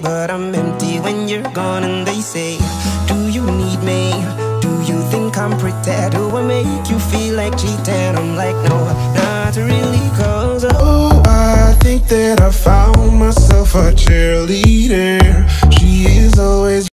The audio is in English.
But I'm empty when you're gone and they say Do you need me? Do you think I'm pretty? Do I make you feel like cheating? I'm like no, not really cause Oh, oh I think that I found myself a cheerleader